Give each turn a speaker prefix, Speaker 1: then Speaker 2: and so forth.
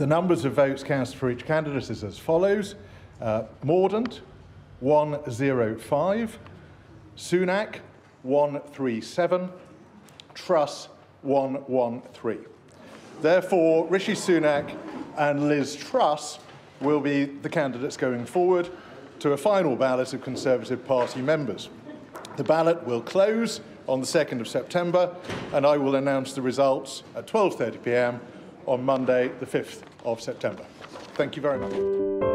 Speaker 1: The numbers of votes cast for each candidate is as follows. Uh, Mordaunt, 105. Sunak, 137. Truss, 113. Therefore, Rishi Sunak and Liz Truss will be the candidates going forward to a final ballot of Conservative Party members. The ballot will close on the 2nd of September and I will announce the results at 12.30pm on Monday the 5th of September. Thank you very much.